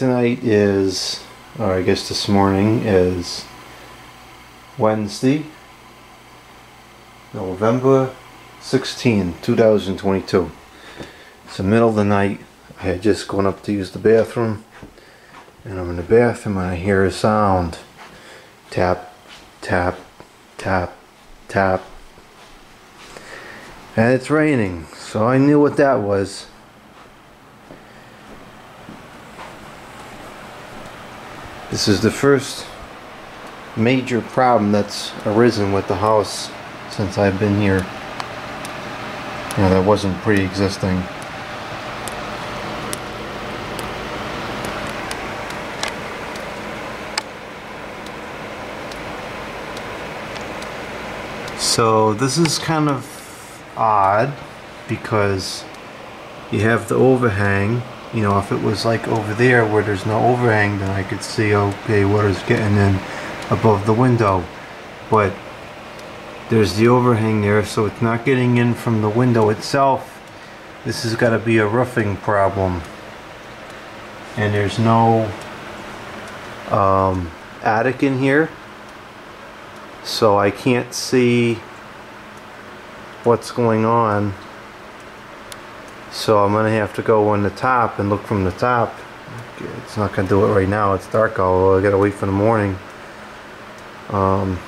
tonight is, or I guess this morning is Wednesday, November 16, 2022. It's the middle of the night. I had just gone up to use the bathroom, and I'm in the bathroom and I hear a sound tap, tap, tap, tap. And it's raining, so I knew what that was. This is the first major problem that's arisen with the house since I've been here. You know, that wasn't pre-existing. So this is kind of odd because you have the overhang you know if it was like over there where there's no overhang then I could see okay water's getting in above the window. But there's the overhang there so it's not getting in from the window itself. This has got to be a roofing problem. And there's no um, attic in here. So I can't see what's going on so I'm gonna have to go on the top and look from the top. It's not gonna do it right now it's dark all I gotta wait for the morning. Um,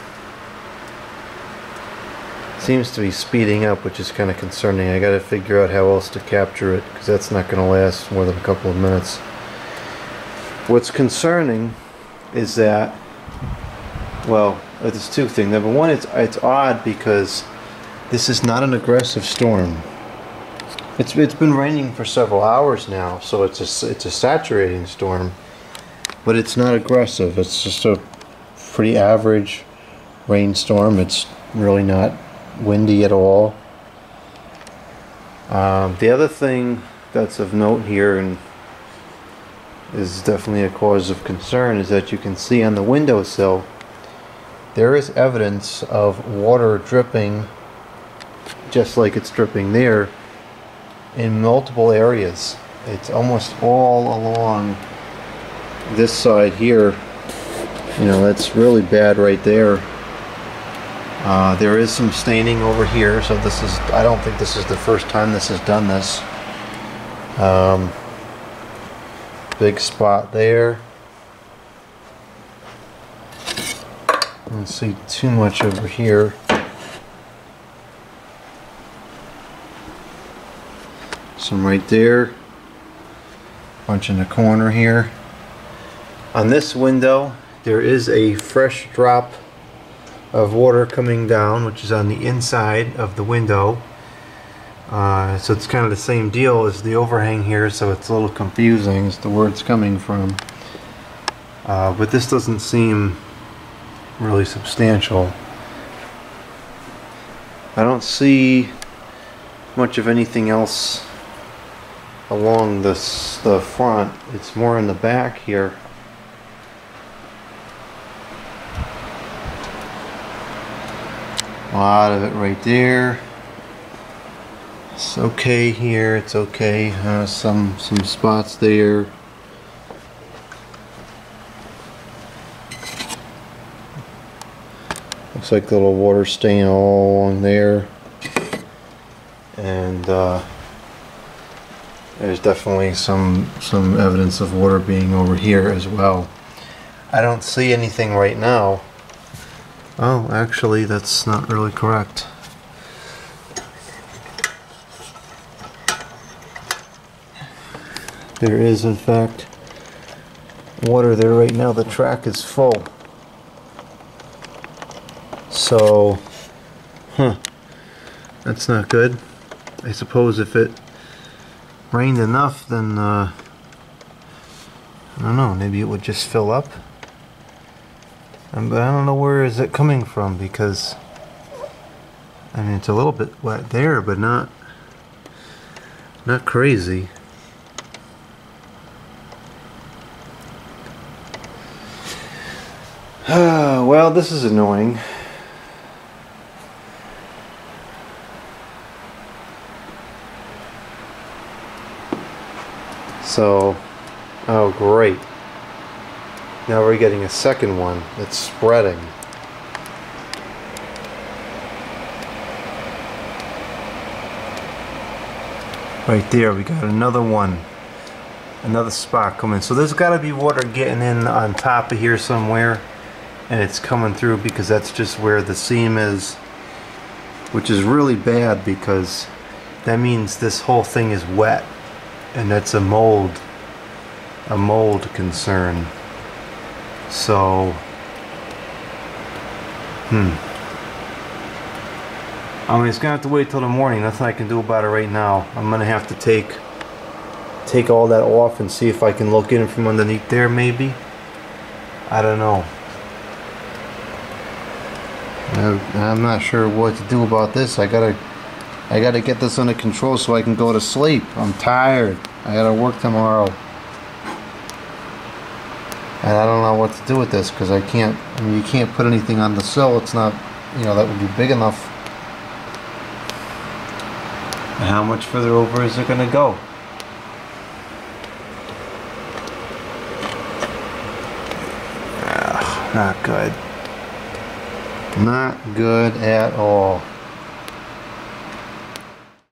seems to be speeding up which is kind of concerning I gotta figure out how else to capture it because that's not gonna last more than a couple of minutes. What's concerning is that well there's two things. Number one it's it's odd because this is not an aggressive storm it's it's been raining for several hours now, so it's a it's a saturating storm, but it's not aggressive. It's just a pretty average rainstorm. It's really not windy at all. Um, the other thing that's of note here and is definitely a cause of concern is that you can see on the windowsill there is evidence of water dripping just like it's dripping there in multiple areas. It's almost all along this side here. You know, that's really bad right there. Uh, there is some staining over here, so this is, I don't think this is the first time this has done this. Um, big spot there. I Don't see too much over here. Some right there. Bunch in the corner here. On this window there is a fresh drop of water coming down which is on the inside of the window. Uh, so it's kind of the same deal as the overhang here so it's a little confusing as to where it's coming from. Uh, but this doesn't seem really substantial. I don't see much of anything else along this the front. It's more in the back here. A lot of it right there. It's okay here. It's okay uh, some some spots there. Looks like a little water stain all along there. And uh, there's definitely some some evidence of water being over here as well. I don't see anything right now. Oh, actually that's not really correct. There is in fact water there right now. The track is full. So, huh, that's not good. I suppose if it rained enough, then uh, I don't know, maybe it would just fill up. And, but I don't know where is it coming from because I mean it's a little bit wet there, but not not crazy. well, this is annoying. So Oh, great. Now we're getting a second one. It's spreading. Right there, we got another one. Another spot coming. So there's got to be water getting in on top of here somewhere. And it's coming through because that's just where the seam is. Which is really bad because that means this whole thing is wet. And that's a mold. A mold concern. So, hmm. I mean, it's gonna have to wait till the morning. Nothing I can do about it right now. I'm gonna have to take take all that off and see if I can look in from underneath there, maybe. I don't know. I'm not sure what to do about this. I gotta, I gotta get this under control so I can go to sleep. I'm tired. I gotta work tomorrow. And I don't know what to do with this because I can't, I mean, you can't put anything on the sill. It's not, you know, that would be big enough. And how much further over is it going to go? Ugh, not good. Not good at all.